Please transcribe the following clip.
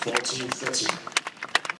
不要急不